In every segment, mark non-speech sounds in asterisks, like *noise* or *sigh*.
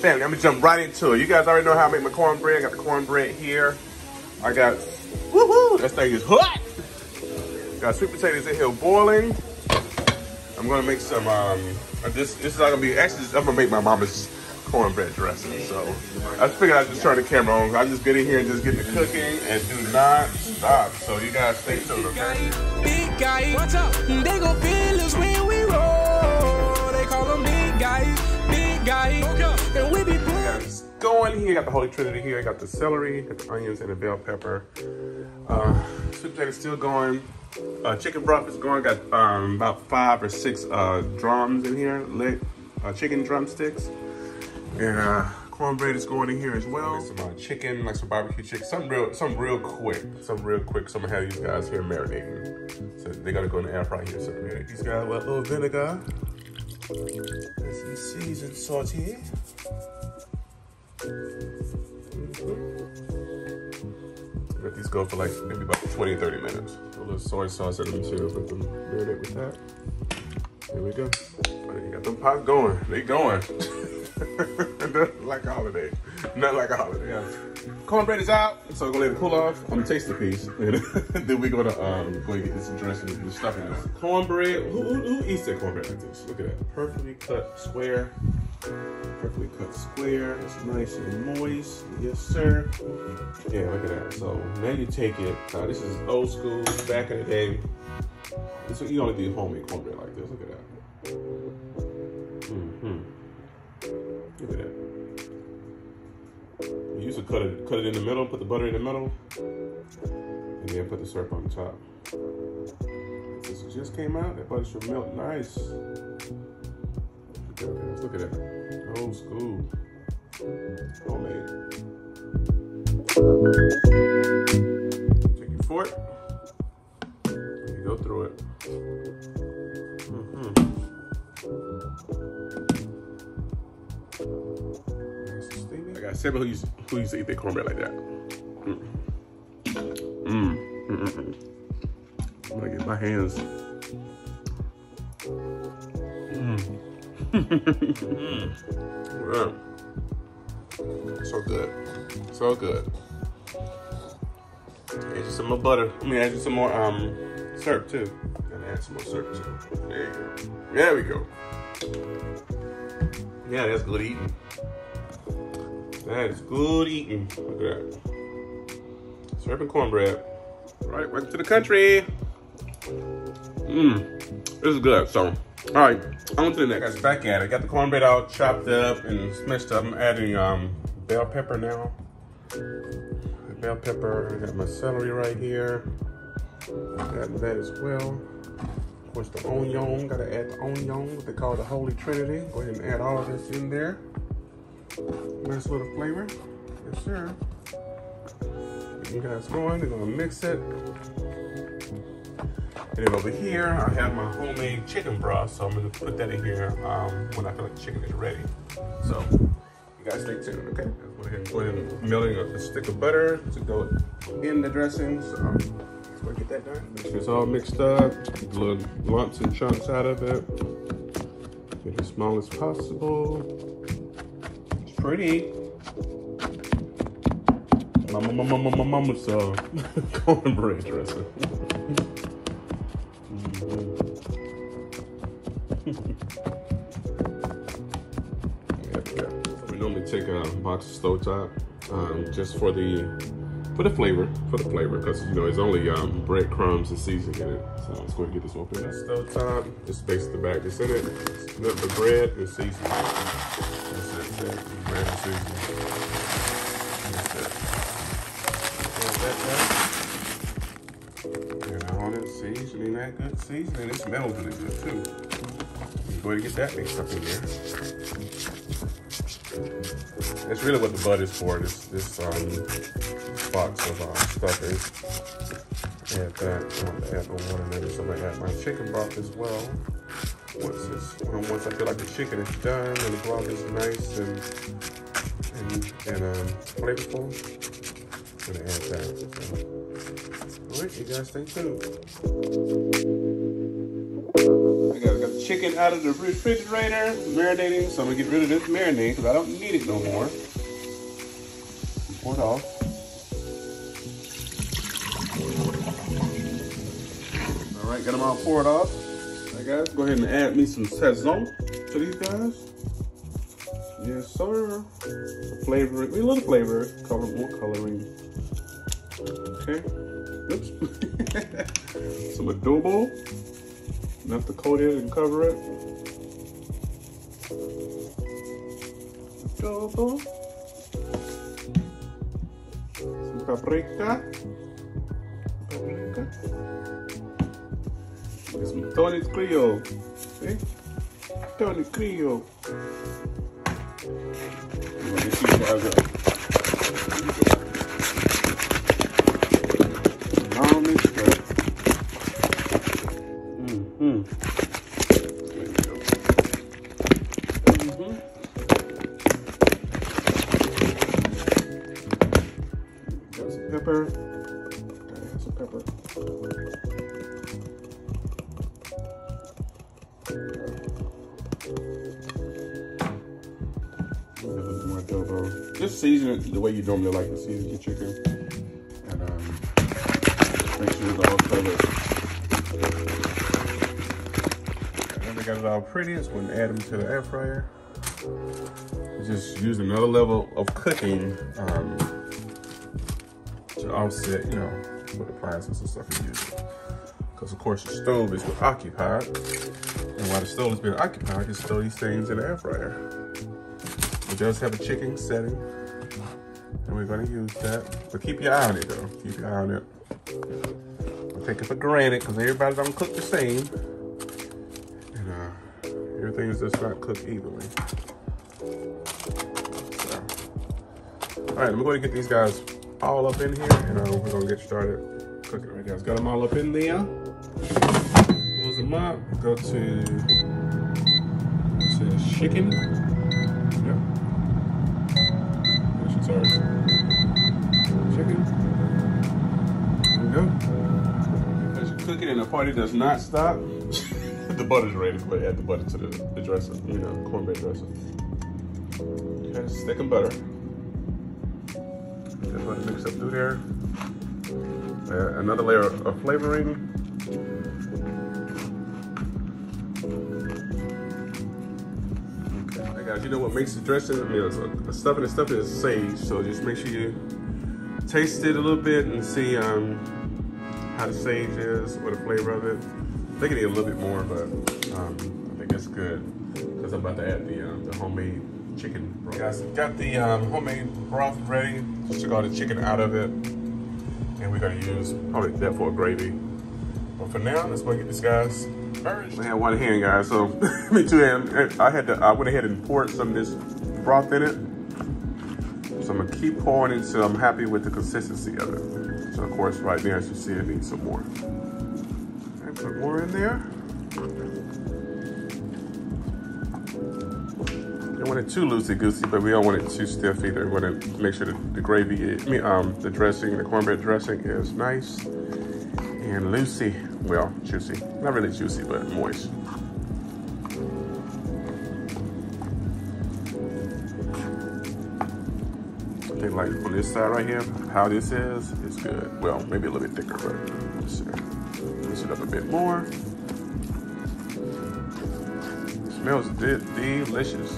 Family, I'm gonna jump right into it. You guys already know how I make my cornbread. I got the cornbread here. I got, woohoo, this thing is hot. Got sweet potatoes in here boiling. I'm gonna make some, um, this, this is not gonna be, actually, I'm gonna make my mama's cornbread dressing. So I figured I'd just turn the camera on. I just get in here and just get the cooking and do not stop. So you guys stay tuned, okay? Big guy, watch out. They gon' feel us when we roll. They call them big guys, big guys. And we be going here. Got the Holy Trinity here. Got the celery, got the onions, and the bell pepper. Uh, sweet potato still going. Uh, chicken broth is going. Got um, about five or six uh, drums in here, lit uh, chicken drumsticks. And uh, cornbread is going in here as well. Some uh, chicken, like some barbecue chicken, some real, something real quick, some real quick. So I'm gonna have these guys here marinating. So they gotta go in the air fryer here. So these guys with a little vinegar. And some seasoned saute. Mm-hmm. Let these go for like maybe about 20 30 minutes. A little soy sauce in them too. Let them marinate with that. Here we go. You got them pots going. They going. *laughs* Nothing like a holiday. Not like a holiday. Yeah. Cornbread is out, so I'm gonna let it cool off. I'm gonna taste the piece. *laughs* Then we're gonna um, go and get this dressing and stuffing. This. Cornbread. Who, who, who eats that cornbread like this? Look at that. Perfectly cut square. Perfectly cut square. It's nice and moist. Yes, sir. Yeah, look at that. So now you take it. This is old school, back in the day. This you only do homemade cornbread like this. Look at that. To cut it, cut it in the middle, put the butter in the middle, and then put the syrup on top. This just came out. That butter should melt nice. Look at that. Old school. Homemade. Take your fork. You go through it. I seven who used, who used to eat their cornbread like that. Mm. Mm. Mm -mm -mm. I'm gonna get my hands. Mm. Mm. *laughs* So good. So good. Add you some more butter. I mean, add you some more um syrup too. And add some more syrup too. There you go. There we go. Yeah, that's good eating. That is good eating. Look at that. And cornbread. Right, welcome to the country. Mmm, this is good. So, all right, on to the next. Guys, back at it. Got the cornbread all chopped up and smashed up. I'm adding um, bell pepper now. Bell pepper. I got my celery right here. Got that as well. Of course, the onion. Got to add the onion. What they call the Holy Trinity. Go ahead and add all of this in there. Nice little flavor. Yes, sir. You guys going? They're gonna mix it. And then over here, I have my homemade chicken broth, so I'm gonna put that in here um, when I feel like chicken is ready. So, you guys stay tuned, okay? Go ahead and ahead and melting a, stick of butter to go in the dressing. So, let's go get that done. Make sure it's all mixed up. Little lumps and chunks out of it. Get it as small as possible. It's pretty. My mama, mama, mama, mama's *laughs* uh, cornbread dressing. *laughs* Yep, yep. We normally take a box of stovetop top um, just for the for the flavor, for the flavor, because you know it's only um, breadcrumbs and seasoning in it. So let's go ahead and get this open. That stove top, just space the back that's in it. Snip the bread and seasoning. That's it, and seasoning. It. Hold that seasoning that good seasoning. It smells really good too. Go ahead and get that mixed up in there. That's really what the butt is for. This this um box of uh, stuffing. Add that. I'm gonna add the water in there. So I'm gonna add my chicken broth as well. Once it's once I feel like the chicken is done and the broth is nice and and, and um, flavorful, I'm gonna add that. So, all right, you guys stay tuned. I got, I got the chicken out of the refrigerator, marinating. So I'm gonna get rid of this marinade because I don't need it no more. Pour it off. All right, got them all poured off. Right, guys, go ahead and add me some sazon to these guys. Yes, sir. Flavor, a little flavor, color, more coloring. Okay. Oops. *laughs* some adobo. Enough to coat it and cover it. Adobo. Some paprika. Paprika. Some Tony Creole. Eh? See? Tony Creole. Me see how I. Got some pepper. Season it the way you normally like to season your chicken. And um, make sure it's all covered. Now they got it all pretty, it's going to add them to the air fryer. Just use another level of cooking um, to offset, you know, what appliances and stuff you're using. Because of course the stove is occupied. And while the stove has been occupied, you throw these things in the air fryer. It does have a chicken setting. And we're gonna use that. But keep your eye on it though. Keep your eye on it. Don't take it for granted because everybody don't cook the same. And uh, everything is just not cooked evenly. So. All right, I'm going to get these guys all up in here and uh, we're gonna get started cooking. Right, guys, got them all up in there. Close them up. Go to, to chicken. Yep. That's Chicken. There we go. As you cook it and the party does not stop, *laughs* the butter's ready. to ahead, add the butter to the, the dressing, you know, cornbread dressing. Okay, stick and butter. Get the butter mixed up through there. Uh, another layer of flavoring. Guys, you know what makes the dressing? So the stuffing and stuffing is sage, so just make sure you taste it a little bit and see um, how the sage is, or the flavor of it. I think I need a little bit more, but um, I think it's good because I'm about to add the, um, the homemade chicken broth. Guys, got the um, homemade broth ready. Just took all the chicken out of it, and we're gonna use probably that for a gravy. For now, let's go get this guys. I had one hand, guys, so *laughs* me too. And I had to. I went ahead and poured some of this broth in it. So I'm gonna keep pouring it until I'm happy with the consistency of it. So of course, right there, as you see, it needs some more. Okay, put more in there. I don't want it too loosey goosey, but we don't want it too stiff either. We want to make sure that the gravy, I mean, um, the dressing, the cornbread dressing is nice and loosey. Well, juicy. Not really juicy, but moist. I think like on this side right here, how this is, it's good. Well, maybe a little bit thicker, but let's see. It up a bit more. smells de delicious.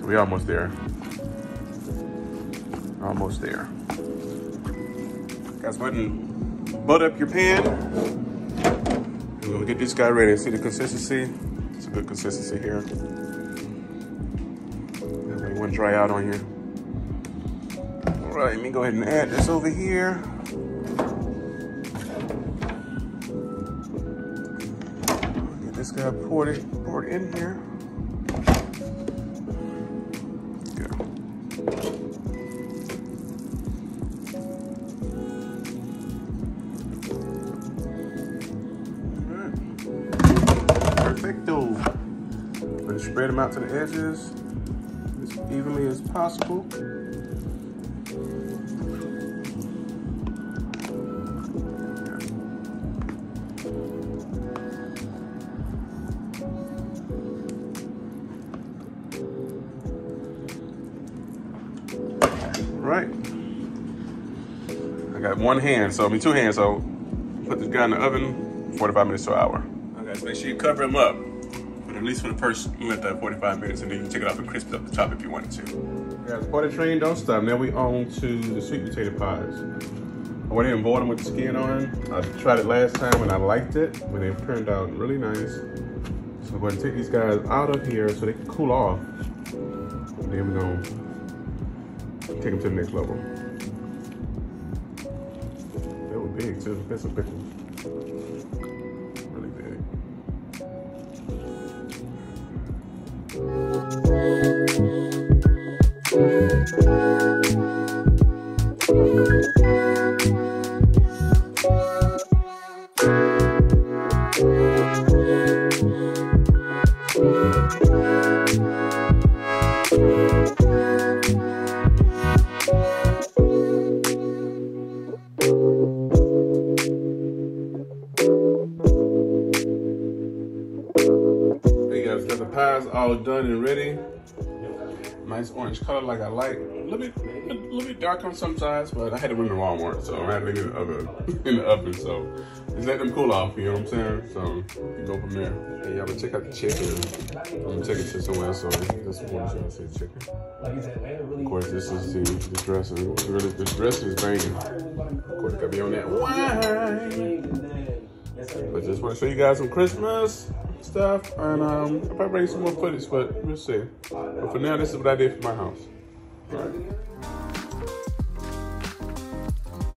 So we almost there. Almost there. Guys, go butter up your pan. And we'll get this guy ready. See the consistency? It's a good consistency here. It won't dry out on you. All right, let me go ahead and add this over here. Get this guy poured, it, poured in here. spread them out to the edges as evenly as possible. Right. I got one hand, so I mean two hands, so put this guy in the oven, 45 minutes to an hour. Okay, so make sure you cover him up at least for the first let that 45 minutes, and then you can take it off and crisp it up the top if you wanted to. Guys, party train don't stop. Now we on to the sweet potato pies. I went ahead and boiled them with the skin on. I tried it last time and I liked it, but they turned out really nice. So I'm going to take these guys out of here so they can cool off. And then we're to take them to the next level. They were big too. That's some big ones. All done and ready. Nice orange color like I like. A little bit, a little bit dark on some sides, but I had to run to Walmart, so I had to it in the oven. *laughs* in the oven, so just let them cool off. You know what I'm saying? So you go from there. Hey, y'all, but check out the chicken. I'm gonna take it to somewhere, so this is what I'm gonna say chicken. Of course, this is the, the dressing. Really, this dressing is banging. Of course, gotta be on that wine. But just want to show you guys some Christmas stuff, and um, I'll probably bring some more footage, but we'll see. But for now, this is what I did for my house. All right.